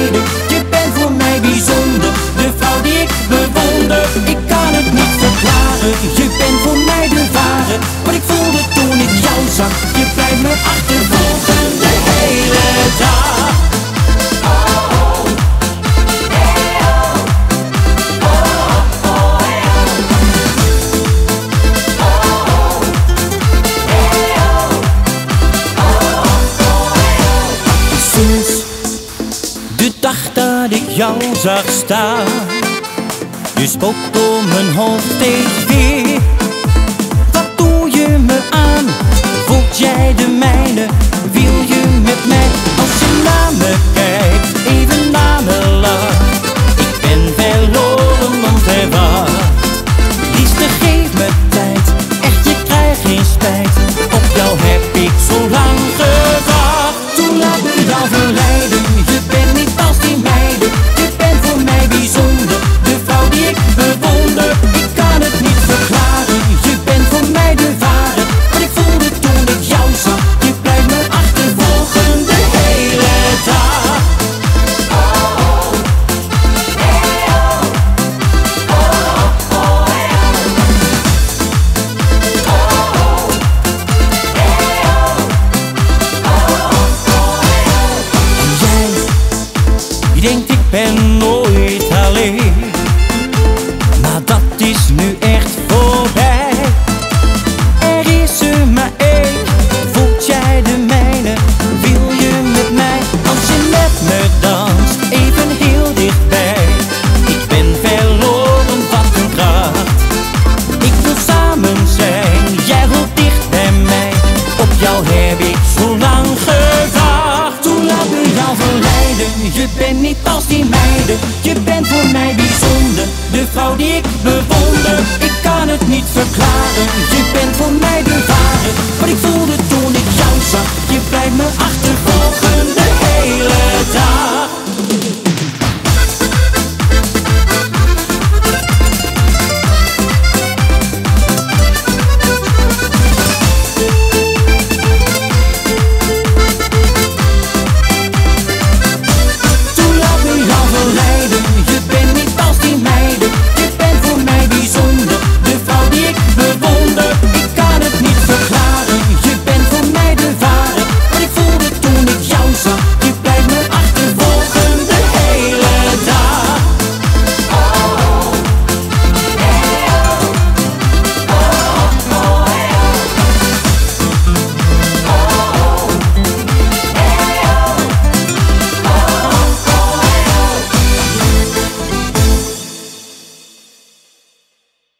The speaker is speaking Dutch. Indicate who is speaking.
Speaker 1: faded dacht dat ik jou zag staan. Je spookt om mijn hoofd tegen. Wat doe je me aan? Voelt jij de Identipen no die ik bewonder Ik kan het niet verklaren, je bent voor mij de